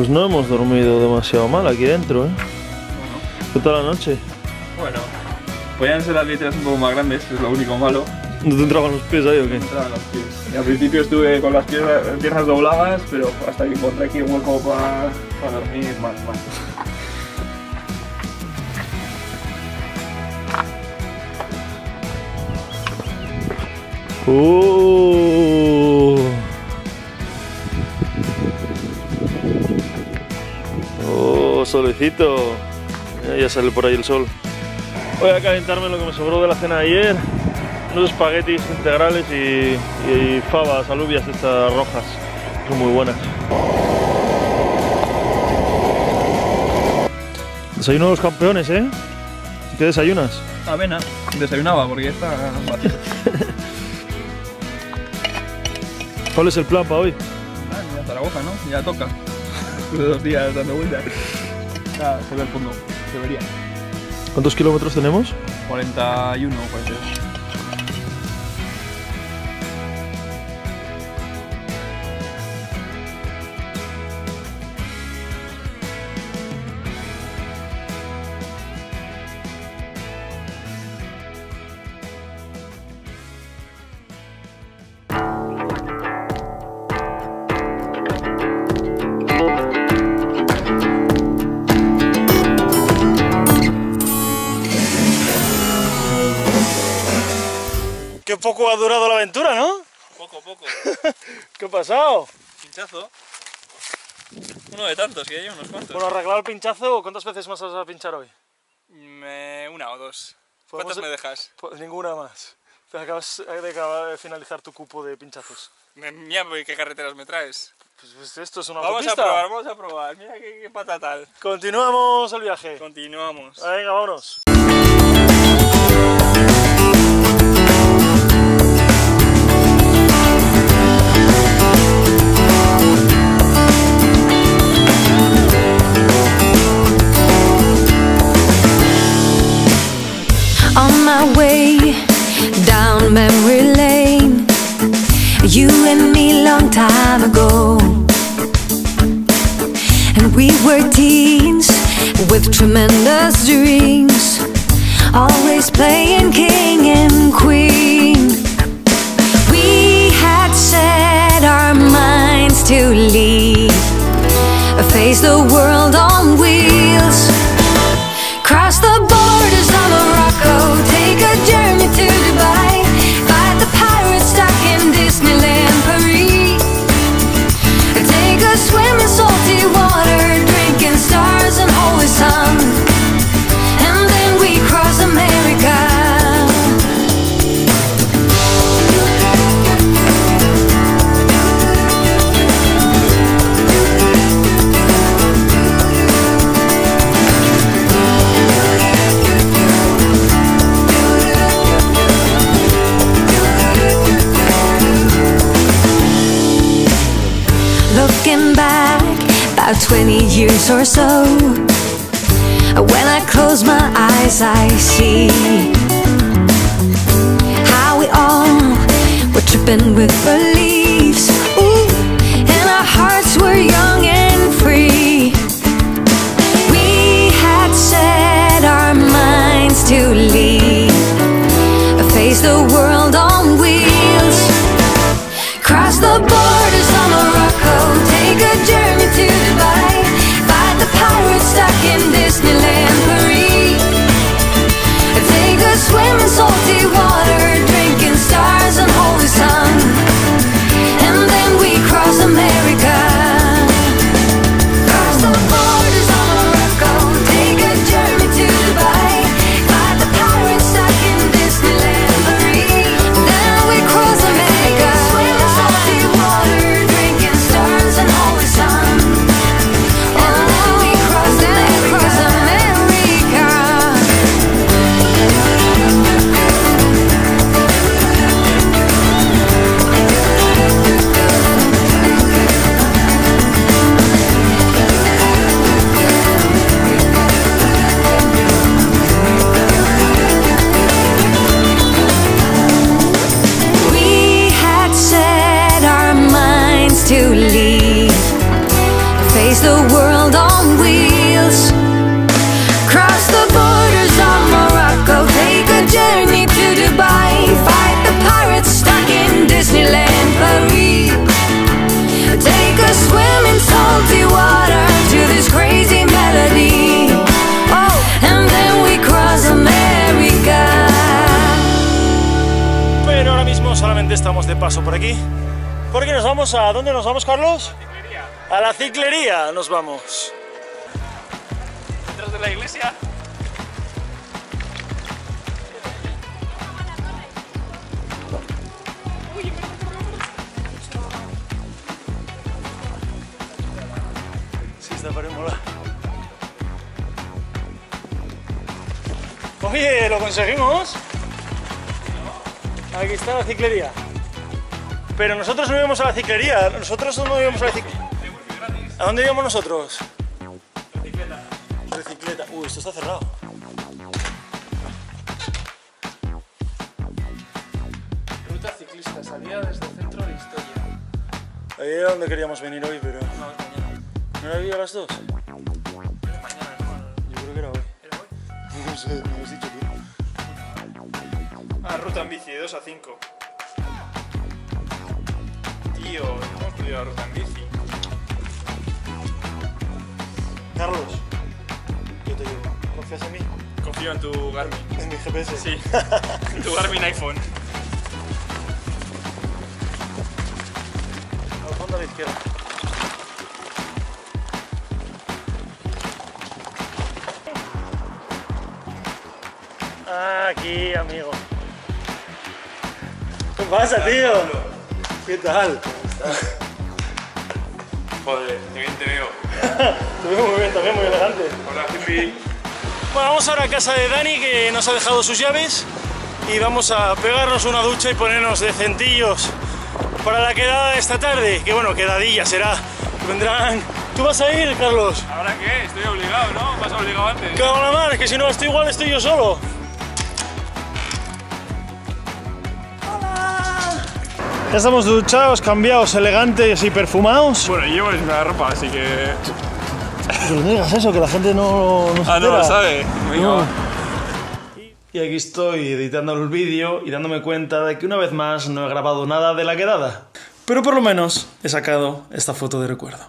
Pues no hemos dormido demasiado mal aquí dentro, ¿eh? ¿Qué tal la noche? Bueno, podían ser las letras un poco más grandes, es lo único malo. ¿No te entraban los pies ahí o qué? Entraban los pies. Y al principio estuve con las piernas, piernas dobladas, pero hasta que encontré aquí un hueco para dormir, más, más. ¡Oh! Solecito! Ya, sale por ahí el sol. Voy a calentarme lo que me sobró de la cena de ayer. Unos espaguetis integrales y, y fabas, alubias estas rojas. Son muy buenas. Desayuno de los campeones, ¿eh? ¿Qué desayunas? Avena, desayunaba porque ya está. ¿Cuál es el plan para hoy? Ah, ya Zaragoza, ¿no? Ya toca. Dos días dando vueltas. Ya se ve el fondo, se vería. ¿Cuántos kilómetros tenemos? 41 o 42. Qué poco ha durado la aventura, ¿no? Poco, poco. ¿Qué ha pasado? Pinchazo. Uno de tantos, que hay unos cuantos. Bueno, arreglado el pinchazo, ¿cuántas veces más vas a pinchar hoy? Me- una o dos. ¿Cuántas me dejas? Ninguna más. Te acabas de, acabar de finalizar tu cupo de pinchazos. Mira qué carreteras me traes. Pues, pues esto es una Vamos a probar, vamos a probar. Mira qué, qué patatal. Continuamos el viaje. Continuamos. Venga, vámonos. You and me long time ago. And we were teens with tremendous dreams, always playing king and queen. We had set our minds to leave, face the world on wheels. Looking back about 20 years or so. When I close my eyes, I see how we all were tripping with beliefs. Ooh, and our hearts were young paso por aquí. Porque nos vamos a... ¿Dónde nos vamos, Carlos? A la ciclería nos vamos. Detrás de la iglesia. Sí, está para mola. Oye, ¿lo conseguimos? Aquí está la ciclería. Pero nosotros no íbamos a la ciclería. Nosotros no íbamos a la ciclería. ¿A dónde íbamos nosotros? Bicicleta. Bicicleta. Uy, esto está cerrado. Ruta ciclista, salida desde el centro de historia. Ahí era donde queríamos venir hoy, pero... No, es mañana. ¿No era hoy a las dos? Es mañana, no. Yo creo que era hoy. ¿Era hoy? No sé, me has dicho tú. Ah, ruta en bici, de 2 a 5. Tío, hemos la ruta en bici. Carlos, yo te llevo. ¿Confías en mí? Confío en tu Garmin. En mi GPS. Sí, en tu Garmin iPhone. Al fondo a la izquierda. Aquí, amigo. ¿Qué pasa, tío? ¿Qué tal? Joder, qué bien te veo. Te veo muy bien también, muy elegante. Hola, hippie. Bueno, vamos ahora a casa de Dani que nos ha dejado sus llaves y vamos a pegarnos una ducha y ponernos decentillos para la quedada de esta tarde. Que bueno, quedadilla será. Vendrán. ¿Tú vas a ir, Carlos? ¿Ahora qué? Estoy obligado, ¿no? Vas obligado antes. Cago la mar, es que si no estoy igual estoy yo solo. Ya estamos duchados, cambiados, elegantes y perfumados. Bueno, llevo la ropa, así que. Pero no digas eso, que la gente no, no se Ah, no lo entera. sabe. No. Y aquí estoy editando el vídeo y dándome cuenta de que una vez más no he grabado nada de la quedada. Pero por lo menos he sacado esta foto de recuerdo.